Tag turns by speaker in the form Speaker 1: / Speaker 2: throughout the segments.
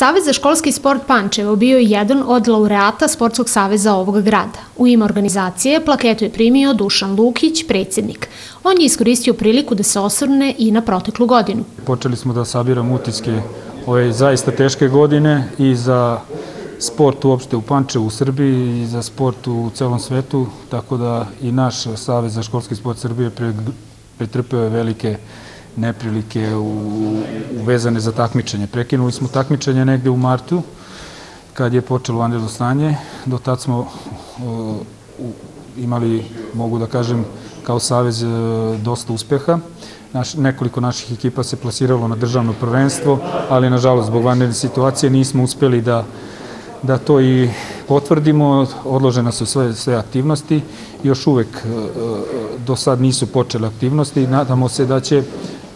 Speaker 1: Savez za školski sport Pančevo bio je jedan od laureata Sportskog saveza ovog grada. U ime organizacije plaketu je primio Dušan Lukić, predsjednik. On je iskoristio priliku da se osvrne i na proteklu godinu.
Speaker 2: Počeli smo da sabiramo utiske ove zaista teške godine i za sport uopšte u Pančevu u Srbiji i za sport u celom svetu, tako da i naš Savez za školski sport Srbije pretrpeo je velike neprilike u, uvezane za takmičenje. Prekinuli smo takmičenje negde u martu, kad je počelo vanredno stanje. Do tad smo imali, mogu da kažem, kao savez uh, dosta uspeha. Nekoliko naših ekipa se plasiralo na državno prvenstvo, ali nažalost zbog vanredne situacije nismo uspeli da da to i potvrdimo, odložena su sve, sve aktivnosti, još uvek uh, do sad nisu počele aktivnosti nadamo se da će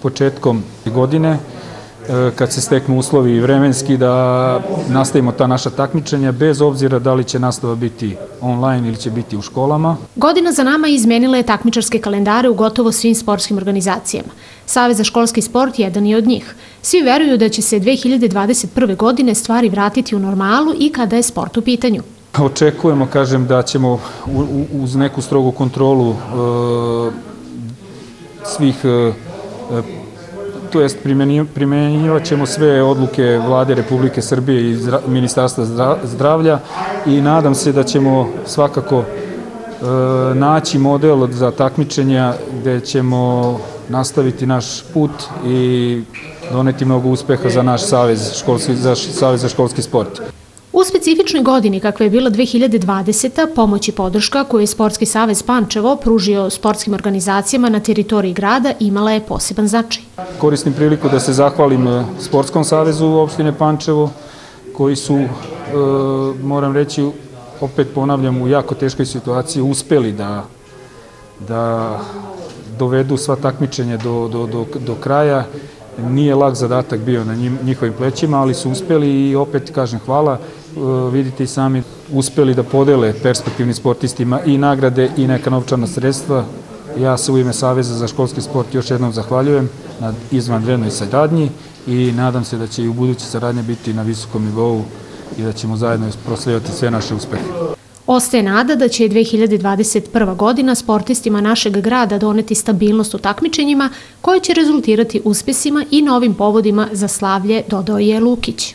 Speaker 2: početkom godine e, kad se steknu uslovi vremenski da nastavimo ta naša takmičenja bez obzira da li će nastava biti online ili će biti u školama.
Speaker 1: Godina za nama izmenila je takmičarske kalendare u gotovo svim sportskim organizacijama. Savez za školski sport jedan je od njih. Svi veruju da će se 2021. godine stvari vratiti u normalu i kada je sport u pitanju.
Speaker 2: Očekujemo, kažem, da ćemo uz neku strogu kontrolu e, svih e, to jest primjenjivat ćemo sve odluke vlade Republike Srbije i Ministarstva zdravlja i nadam se da ćemo svakako e, naći model za takmičenja gde ćemo nastaviti naš put i doneti mnogo uspeha za naš savez, školski, za, savez za školski sport.
Speaker 1: U specifičnoj godini kakva je bila 2020. pomoć i podrška koju je Sportski savez Pančevo pružio sportskim organizacijama na teritoriji grada imala je poseban značaj.
Speaker 2: Koristim priliku da se zahvalim e, Sportskom savezu opštine Pančevo koji su, e, moram reći, opet ponavljam, u jako teškoj situaciji uspeli da, da dovedu sva takmičenja do, do, do, do kraja Nije lag zadatak bio na njihovim plećima, ali su uspeli i opet kažem hvala. E, vidite i sami uspeli da podele perspektivnim sportistima i nagrade i neka novčana sredstva. Ja se u ime Saveza za školski sport još jednom zahvaljujem na izvanrednoj saradnji i nadam se da će i u budući saradnje biti na visokom nivou i da ćemo zajedno proslijevati sve naše uspehe.
Speaker 1: Ostaje nada da će 2021. godina sportistima našeg grada doneti stabilnost u takmičenjima koje će rezultirati uspesima i novim povodima za slavlje, dodao je Lukić.